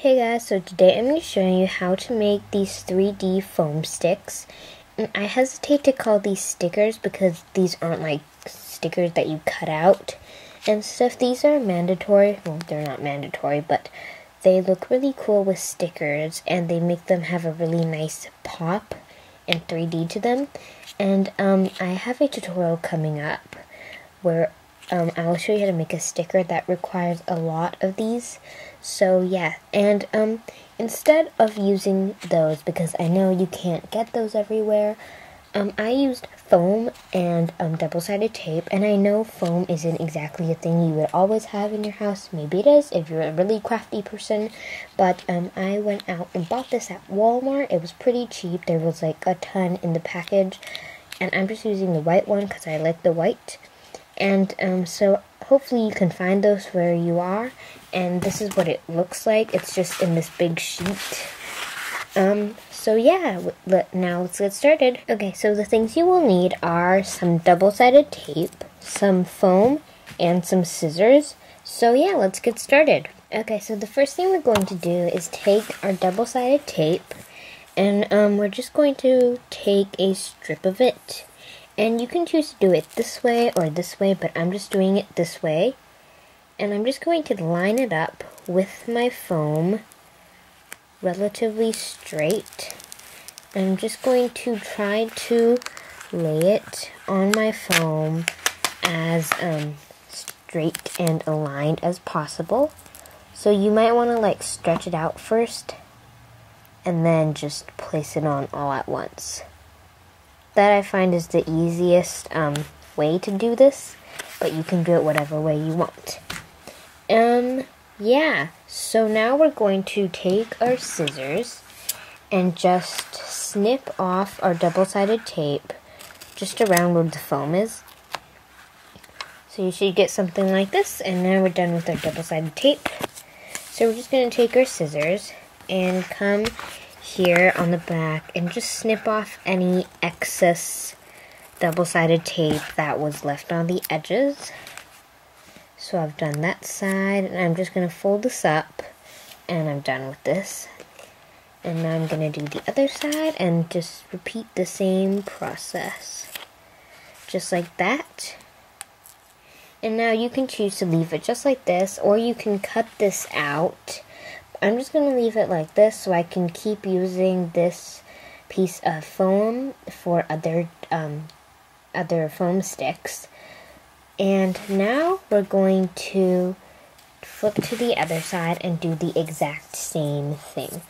Hey guys, so today I'm going to show you how to make these 3D foam sticks. And I hesitate to call these stickers because these aren't like stickers that you cut out and stuff. These are mandatory. Well, they're not mandatory, but they look really cool with stickers and they make them have a really nice pop and 3D to them. And um, I have a tutorial coming up where um, I'll show you how to make a sticker that requires a lot of these. So yeah, and um, instead of using those, because I know you can't get those everywhere, um, I used foam and um, double-sided tape, and I know foam isn't exactly a thing you would always have in your house. Maybe it is if you're a really crafty person, but um, I went out and bought this at Walmart. It was pretty cheap. There was like a ton in the package, and I'm just using the white one because I like the white. And um, so hopefully you can find those where you are. And this is what it looks like. It's just in this big sheet. Um, so yeah, now let's get started. Okay, so the things you will need are some double-sided tape, some foam, and some scissors. So yeah, let's get started. Okay, so the first thing we're going to do is take our double-sided tape, and um, we're just going to take a strip of it and you can choose to do it this way or this way, but I'm just doing it this way. And I'm just going to line it up with my foam relatively straight. I'm just going to try to lay it on my foam as um, straight and aligned as possible. So you might want to like stretch it out first and then just place it on all at once that I find is the easiest um, way to do this, but you can do it whatever way you want. Um, yeah, so now we're going to take our scissors and just snip off our double-sided tape just around where the foam is. So you should get something like this, and now we're done with our double-sided tape. So we're just going to take our scissors and come here on the back and just snip off any excess double-sided tape that was left on the edges. So I've done that side and I'm just going to fold this up and I'm done with this. And now I'm going to do the other side and just repeat the same process. Just like that. And now you can choose to leave it just like this or you can cut this out I'm just going to leave it like this so I can keep using this piece of foam for other um, other foam sticks. And now we're going to flip to the other side and do the exact same thing.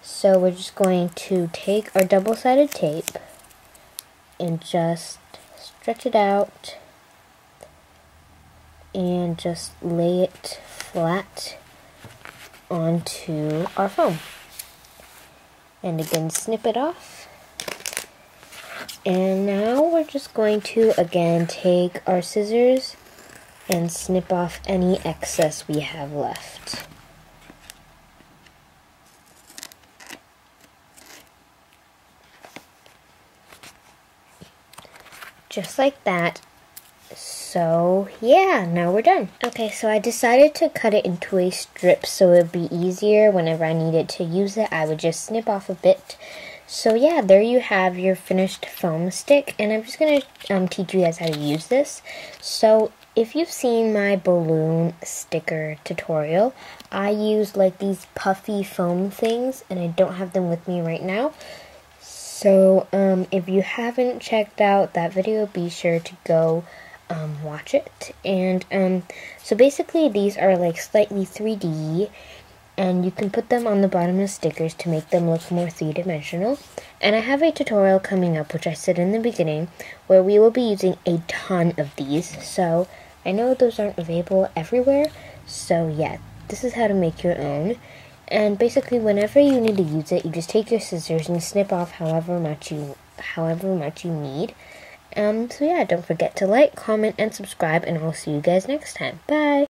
So we're just going to take our double-sided tape and just stretch it out and just lay it flat onto our foam. And again, snip it off. And now we're just going to, again, take our scissors and snip off any excess we have left. Just like that, so yeah, now we're done. Okay, so I decided to cut it into a strip so it would be easier whenever I needed to use it. I would just snip off a bit. So yeah, there you have your finished foam stick, and I'm just going to um, teach you guys how to use this. So if you've seen my balloon sticker tutorial, I use like these puffy foam things, and I don't have them with me right now. So um, if you haven't checked out that video, be sure to go um, watch it. And um, so basically, these are like slightly 3D, and you can put them on the bottom of stickers to make them look more three dimensional. And I have a tutorial coming up, which I said in the beginning, where we will be using a ton of these. So I know those aren't available everywhere. So yeah, this is how to make your own. And basically, whenever you need to use it, you just take your scissors and snip off however much you however much you need. Um, so yeah, don't forget to like, comment, and subscribe, and I'll see you guys next time. Bye!